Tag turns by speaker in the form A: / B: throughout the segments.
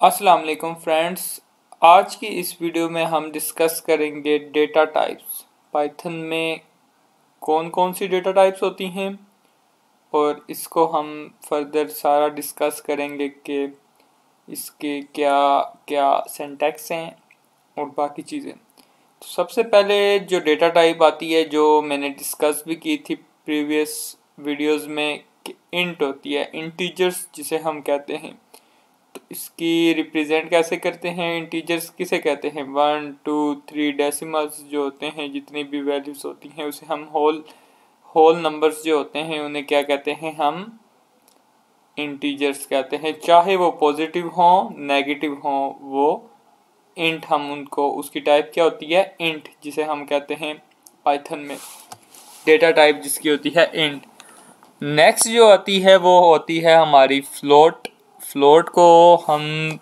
A: अस्सलाम वालेकुम फ्रेंड्स। आज की इस वीडियो में हम डिस्कस करेंगे डेटा टाइप्स पाइथन में कौन कौन सी डेटा टाइप्स होती हैं? और इसको हम फर्दर सारा डिस्कस करेंगे कि इसके क्या क्या सेंटेक्स हैं और बाकी चीज़ें। तो सबसे पहले जो डेटा टाइप आती है, जो मैंने डिस्कस भी की थी प्रीवियस वीडियोस में इंट होती है। इंटीजर्स जिसे हम कहते हैं। इसकी रिप्रेजेंट कैसे करते हैं? इंटीजर्स किसे कहते हैं? वन टू थ्री डेसिमल्स जो होते हैं, जितनी भी वैल्यूज़ होती हैं, उसे हम होल होल नंबर्स जो होते हैं, उन्हें क्या कहते हैं? हम इंटीजर्स कहते हैं। चाहे वो पॉजिटिव हों नेगेटिव हों, वो इंट हम उनको, उसकी टाइप क्या होती है? इंट जिसे हम कहते हैं पाइथन में। डेटा टाइप जिसकी होती है इंट नेक्स्ट जो आती है, वो होती है हमारी फ्लोट फ्लोट को हम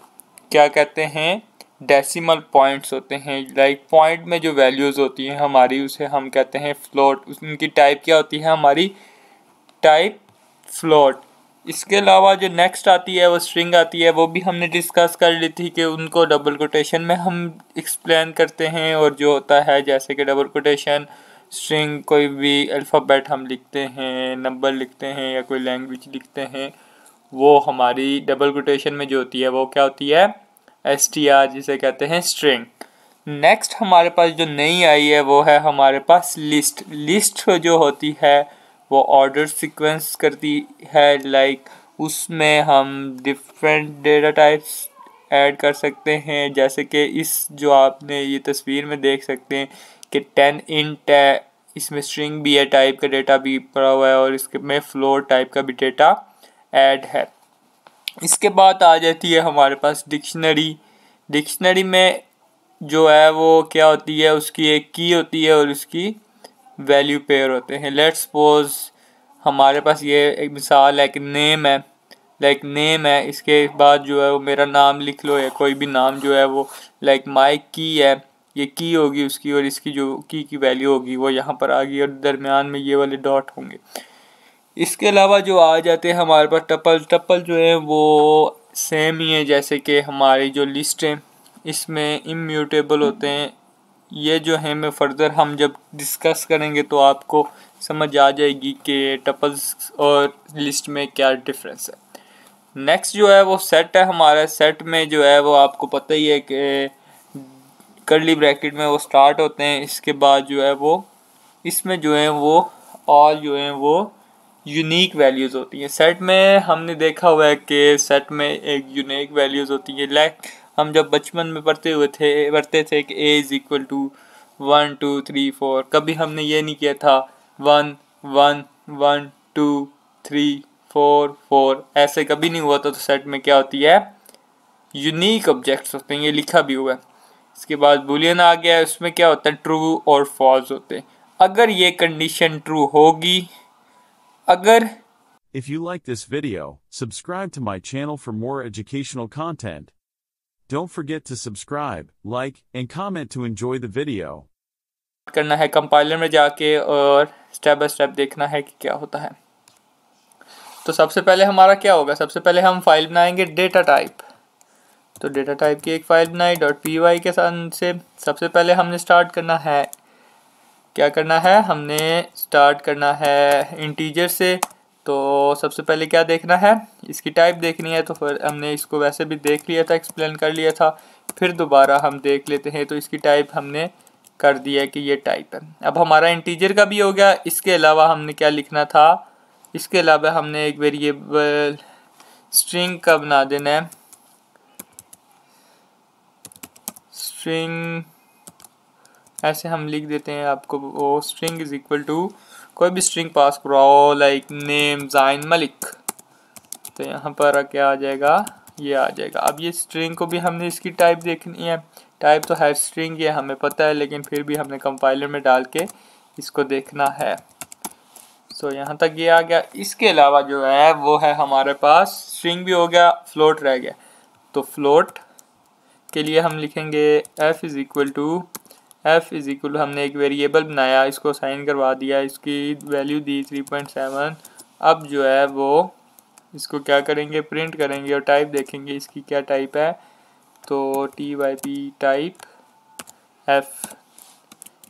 A: क्या कहते हैं? डेसिमल पॉइंट्स होते हैं। लाइक like पॉइंट में जो वैल्यूज़ होती हैं हमारी, उसे हम कहते हैं फ्लोट उनकी टाइप क्या होती है? हमारी टाइप फ्लोट इसके अलावा जो नेक्स्ट आती है, वो स्ट्रिंग आती है, वो भी हमने डिस्कस कर ली थी कि उनको डबल कोटेशन में हम एक्सप्लेन करते हैं और जो होता है, जैसे कि डबल कोटेशन स्ट्रिंग कोई भी अल्फ़ाबेट हम लिखते हैं नंबर लिखते हैं या कोई लैंग्वेज लिखते हैं। वो हमारी डबल कोटेशन में जो होती है, वो क्या होती है? एस टी आर जिसे कहते हैं स्ट्रिंग नेक्स्ट हमारे पास जो नई आई है, वो है हमारे पास लिस्ट लिस्ट जो होती है, वो ऑर्डर सीक्वेंस करती है लाइक उसमें हम डिफरेंट डेटा टाइप्स ऐड कर सकते हैं, जैसे कि इस जो आपने ये तस्वीर में देख सकते हैं कि टेन इंट है, इसमें स्ट्रिंग भी है टाइप का डेटा भी पड़ा हुआ है और इसके में फ्लोर टाइप का भी डेटा ऐड है। इसके बाद आ जाती है हमारे पास डिक्शनरी। डिक्शनरी में जो है वो क्या होती है, उसकी एक की होती है और उसकी वैल्यू पेयर होते हैं। लेट्स सपोज़ हमारे पास ये एक मिसाल है कि नेम है। लाइक नेम है, इसके बाद जो है वो मेरा नाम लिख लो या कोई भी नाम जो है वो। लाइक माई की है, ये की होगी उसकी और इसकी जो की की वैल्यू होगी वो यहाँ पर आ गई और दरमियान में ये वाले डॉट होंगे। इसके अलावा जो आ जाते हैं हमारे पास टप्पल टप्पल जो है, वो सेम ही है जैसे कि हमारी जो लिस्ट है, इसमें इम्यूटेबल होते हैं। ये जो है, मैं फर्दर हम जब डिस्कस करेंगे तो आपको समझ आ जाएगी कि टपल्स और लिस्ट में क्या डिफरेंस है। नेक्स्ट जो है, वो सेट है हमारा। सेट में जो है, वो आपको पता ही है कि करली ब्रैकेट में वो स्टार्ट होते हैं। इसके बाद जो है, वो इसमें जो है, वो ऑल जो है, वो यूनिक वैल्यूज़ होती हैं। सेट में हमने देखा हुआ है कि सेट में एक यूनिक वैल्यूज़ होती है। लाइक हम जब बचपन में पढ़ते हुए थे, पढ़ते थे कि A is equal to one two three four कभी हमने ये नहीं किया था one one one two three four four ऐसे कभी नहीं हुआ था। तो सेट में क्या होती है? यूनिक ऑब्जेक्ट्स होते हैं, ये लिखा भी हुआ है। इसके बाद बुलियन आ गया है उसमें क्या होता है? ट्रू और फॉल्स होते हैं। अगर ये कंडीशन ट्रू होगी अगर
B: If you like this video, subscribe to my channel for more educational content. Don't forget to subscribe, like, and comment to enjoy the video.
A: करना है कंपाइलर में जाके और स्टेप बाय स्टेप देखना है कि क्या होता है तो सबसे पहले हमारा क्या होगा सबसे पहले हम फ़ाइल बनाएँगे डेटा टाइप तो डेटा टाइप की एक फ़ाइल बनाई डॉट पी के साथ से सबसे पहले हमने स्टार्ट करना है क्या करना है? हमने स्टार्ट करना है इंटीजर से। तो सबसे पहले क्या देखना है? इसकी टाइप देखनी है तो फिर हमने इसको वैसे भी देख लिया था एक्सप्लेन कर लिया था। फिर दोबारा हम देख लेते हैं तो इसकी टाइप हमने कर दिया कि ये टाइप है। अब हमारा इंटीजर का भी हो गया। इसके अलावा हमने क्या लिखना था? इसके अलावा हमने एक वेरिएबल स्ट्रिंग का बना देना है। स्ट्रिंग ऐसे हम लिख देते हैं आपको वो स्ट्रिंग इज़ इक्वल टू कोई भी स्ट्रिंग पास कराओ लाइक नेम जाइन मलिक तो यहाँ पर क्या आ जाएगा ये आ जाएगा। अब ये स्ट्रिंग को भी हमने इसकी टाइप देखनी है। टाइप तो है स्ट्रिंग ये हमें पता है लेकिन फिर भी हमने कंपाइलर में डाल के इसको देखना है। सो so, यहाँ तक ये आ गया। इसके अलावा जो है वो है हमारे पास स्ट्रिंग भी हो गया फ्लोट रह गया। तो फ्लोट के लिए हम लिखेंगे F is equal to F is equal हमने एक वेरिएबल बनाया इसको साइन करवा दिया इसकी वैल्यू दी थ्री पॉइंट सेवन अब जो है वो इसको क्या करेंगे प्रिंट करेंगे और टाइप देखेंगे इसकी क्या टाइप है। तो T Y P type F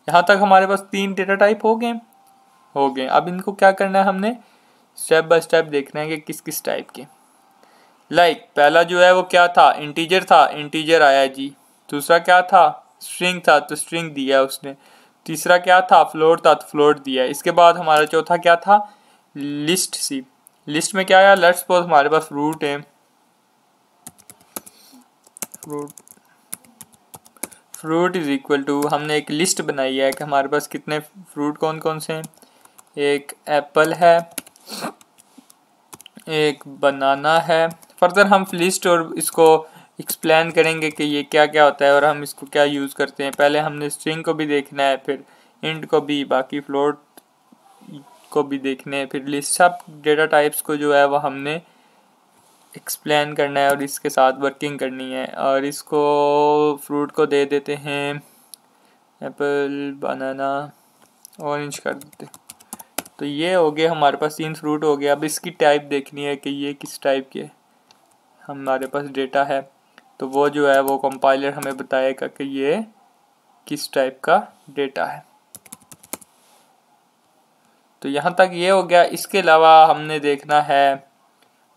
A: यहाँ तक हमारे पास तीन डेटा टाइप हो गए हो गए। अब इनको क्या करना है हमने? स्टेप बाय स्टेप देखना है कि किस किस टाइप के। लाइक like, पहला जो है वो क्या था? इंटीजर था। इंटीजर आया जी। दूसरा क्या था? स्ट्रिंग था तो स्ट्रिंग दिया उसने। तीसरा क्या था? फ्लोट था तो फ्लोट दिया। इसके बाद हमारा चौथा क्या था? लिस्ट सी। लिस्ट में क्या आया? लेट्स सपोज़ हमारे पास फ्रूट है। Fruit fruit is equal to हमने एक लिस्ट बनाई है कि हमारे पास कितने फ्रूट कौन कौन से हैं। एक एप्पल है। एक बनाना है। फर्दर हम लिस्ट और इसको एक्सप्लेन करेंगे कि ये क्या क्या होता है और हम इसको क्या यूज़ करते हैं। पहले हमने स्ट्रिंग को भी देखना है, फिर इंट को भी, बाकी फ्लोट को भी देखने हैं। फिर लिस्ट सब डेटा टाइप्स को जो है वो हमने एक्सप्लेन करना है और इसके साथ वर्किंग करनी है। और इसको फ्रूट को दे देते हैं। एप्पल बनाना ऑरेंज कर देते तो ये हो गया हमारे पास तीन फ्रूट हो गया अब इसकी टाइप देखनी है कि ये किस टाइप के हमारे पास डेटा है। तो वो जो है, वो कंपाइलर हमें बताएगा कि ये किस टाइप का डेटा है। तो यहाँ तक ये हो गया। इसके अलावा हमने देखना है,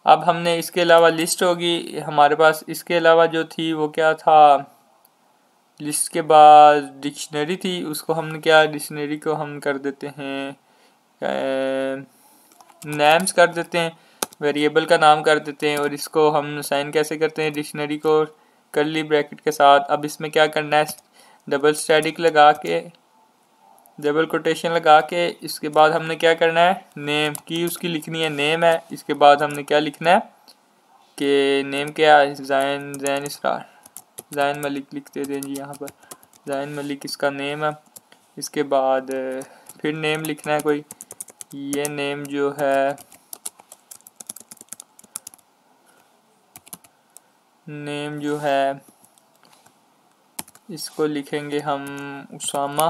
A: अब हमने इसके अलावा लिस्ट होगी। हमारे पास इसके अलावा जो थी, वो क्या था? लिस्ट के बाद डिक्शनरी थी। उसको हम क्या डिक्शनरी को हम कर देते हैं नेम्स कर देते हैं। वेरिएबल का नाम कर देते हैं और इसको हम साइन कैसे करते हैं डिक्शनरी को करली ब्रैकेट के साथ। अब इसमें क्या करना है? डबल स्टैटिक लगा के डबल कोटेशन लगा के, इसके बाद हमने क्या करना है? नेम की उसकी लिखनी है नेम है। इसके बाद हमने क्या लिखना है? कि नेम क्या है? जैन जैन स्टार जैन मलिक लिखते थे जी यहाँ पर। जैन मलिक इसका नेम है। इसके बाद फिर नेम लिखना है कोई। ये नेम जो है नेम जो है, इसको लिखेंगे हम उसामा।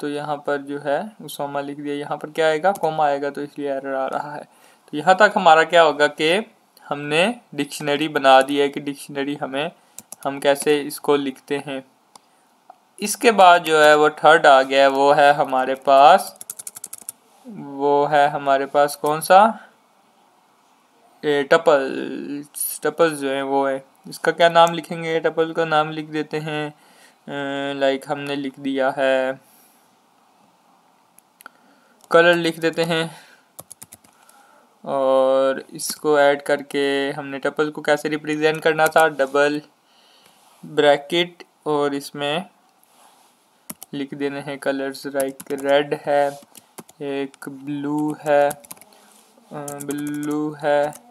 A: तो यहाँ पर जो है, उसामा लिख दिया। यहाँ पर क्या आएगा? कॉम आएगा तो इसलिए एरर आ रहा है। तो यहाँ तक हमारा क्या होगा कि हमने डिक्शनरी बना दी है कि डिक्शनरी हमें, हम कैसे इसको लिखते हैं। इसके बाद जो है, वो थर्ड आ गया, वो है हमारे पास, वो है हमारे पास कौन सा? टपल, टपल्स जो है वो है। इसका क्या नाम लिखेंगे? टपल का नाम लिख देते हैं। लाइक हमने लिख दिया है। कलर लिख देते हैं। और इसको ऐड करके हमने टपल को कैसे रिप्रेजेंट करना था? डबल ब्रैकेट और इसमें लिख देने हैं कलर्स। लाइक रेड है, एक ब्लू है ब्लू है।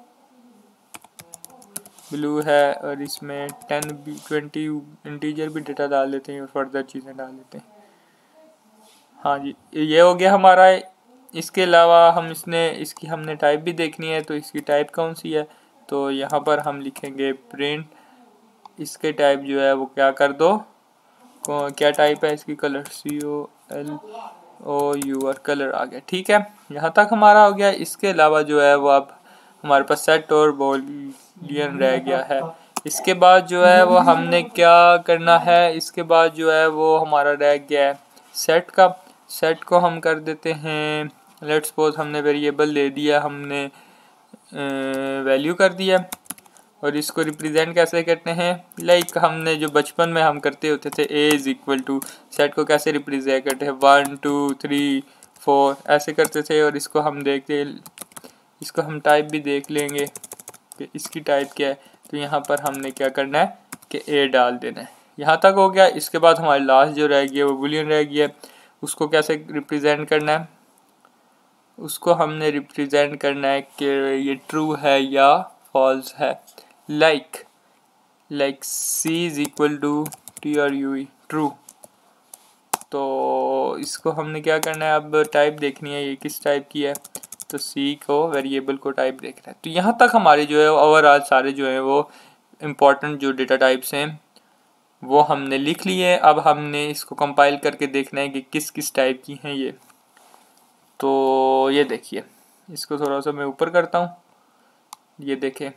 A: ब्लू है और इसमें टेन भी ट्वेंटी इंटीजर भी डेटा डाल देते हैं और फर्दर चीज़ें डाल देते हैं। हाँ जी, ये हो गया हमारा, इसके अलावा हम इसने, इसकी हमने टाइप भी देखनी है तो इसकी टाइप कौन सी है? तो यहाँ पर हम लिखेंगे प्रिंट इसके टाइप जो है वो क्या कर दो? क्या टाइप है इसकी colour C O L O U R colour आ गया, ठीक है? यहाँ तक हमारा हो गया, इसके अलावा जो है वो अब हमारे पास सेट और बोलियन रह गया है। इसके बाद जो है वो हमने क्या करना है? इसके बाद जो है वो हमारा रह गया है सेट का। सेट को हम कर देते हैं। लेट्स सपोज़ हमने वेरिएबल दे दिया, हमने वैल्यू कर दिया। और इसको रिप्रेजेंट कैसे करते हैं? लाइक like हमने जो बचपन में हम करते होते थे A is equal to set को कैसे रिप्रेजेंट करते हैं? वन टू थ्री फोर ऐसे करते थे। और इसको हम देखते इसको हम टाइप भी देख लेंगे कि इसकी टाइप क्या है। तो यहाँ पर हमने क्या करना है कि ए डाल देना है। यहाँ तक हो गया। इसके बाद हमारी लास्ट जो रह गया वो बुलियन रह है। उसको कैसे रिप्रेजेंट करना है? उसको हमने रिप्रेजेंट करना है कि ये ट्रू है या फॉल्स है। Like like c is equal to t और u ट्रू तो इसको हमने क्या करना है? अब टाइप देखनी है ये किस टाइप की है। तो सी को वेरिएबल को टाइप देखना है। तो यहाँ तक हमारे जो है ओवरऑल सारे जो है वो इम्पोर्टेंट जो डेटा टाइप्स हैं, वो हमने लिख लिए अब हमने इसको कंपाइल करके देखना है कि किस किस टाइप की हैं ये। तो ये देखिए, इसको थोड़ा सा मैं ऊपर करता हूँ। ये देखें,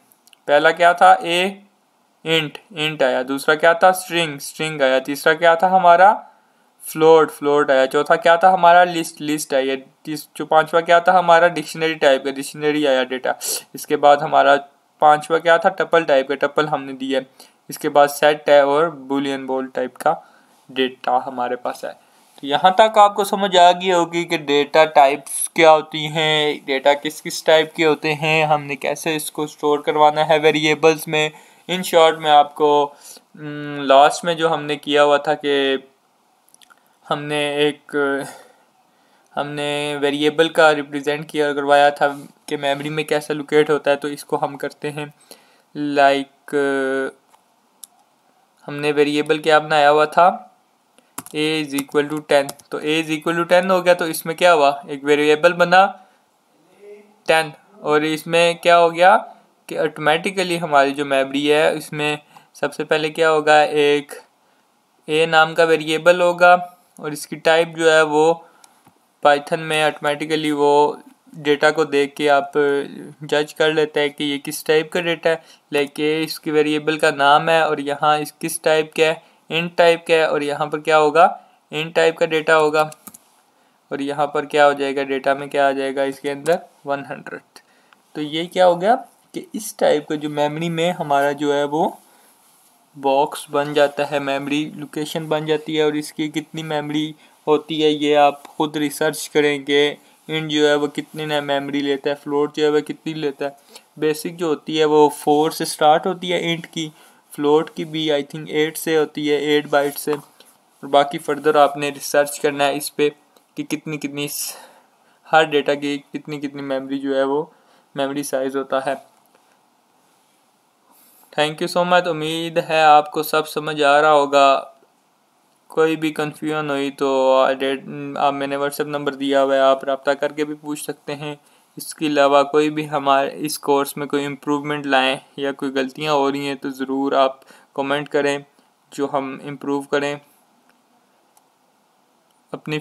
A: पहला क्या था? ए इंट इंट आया। दूसरा क्या था? स्ट्रिंग स्ट्रिंग आया। तीसरा क्या था? हमारा फ्लोट फ्लोट आया। चौथा, क्या था हमारा लिस्ट लिस्ट आया जो पांचवा क्या था हमारा डिक्शनरी टाइप का डिक्शनरी आया डेटा इसके बाद हमारा पांचवा क्या था टपल टाइप का टपल हमने दिया। इसके बाद सेट है और बुलियन बोल टाइप का डेटा हमारे पास है। तो यहाँ तक आपको समझ आ गई होगी कि डेटा टाइप्स क्या होती हैं डेटा किस किस टाइप के होते हैं, हमने कैसे इसको स्टोर करवाना है वेरिएबल्स में। इन शॉर्ट में आपको लास्ट में जो हमने किया हुआ था कि हमने एक, हमने वेरिएबल का रिप्रेजेंट किया, करवाया था कि मेमोरी में कैसे लोकेट होता है तो इसको हम करते हैं। लाइक हमने वेरिएबल क्या बनाया हुआ था? A is equal to ten तो A is equal to ten हो गया तो इसमें क्या हुआ? एक वेरिएबल बना टेन और इसमें क्या हो गया कि ऑटोमेटिकली हमारी जो मेमोरी है, इसमें सबसे पहले क्या होगा? एक ए नाम का वेरिएबल होगा। और इसकी टाइप जो है वो पाइथन में ऑटोमेटिकली वो डेटा को देख के आप जज कर लेते हैं कि ये किस टाइप का डेटा है। लाइक ये इसकी वेरिएबल का नाम है और यहाँ इस किस टाइप का है इन टाइप का है और यहाँ पर क्या होगा इन टाइप का डेटा होगा। और यहाँ पर क्या हो जाएगा डेटा में क्या आ जाएगा इसके अंदर वन हंड्रेड तो ये क्या हो गया कि इस टाइप का जो मेमोरी में हमारा जो है वो बॉक्स बन जाता है मेमोरी लोकेशन बन जाती है और इसकी कितनी मेमोरी होती है, ये आप खुद रिसर्च करेंगे इन जो है वो कितनी ना मेमोरी लेता है फ्लोट जो है वो कितनी लेता है। बेसिक जो होती है वो फोर से स्टार्ट होती है इंट की फ्लोट की भी आई थिंक एट से होती है एट बाइट से। और बाकी फर्दर आपने रिसर्च करना है इस पर कि कितनी कितनी, हर डेटा की कितनी कितनी मेमोरी जो है वो मेमोरी साइज़ होता है। थैंक यू सो मच उम्मीद है आपको सब समझ आ रहा होगा। कोई भी कन्फ्यूज़न हुई तो आप मैंने व्हाट्सएप नंबर दिया हुआ है, आप रब्ता करके भी पूछ सकते हैं। इसके अलावा कोई भी हमारे, इस कोर्स में कोई इम्प्रूवमेंट लाएँ या कोई गलतियाँ हो रही हैं तो ज़रूर आप कमेंट करें, जो हम इम्प्रूव करें। अपनी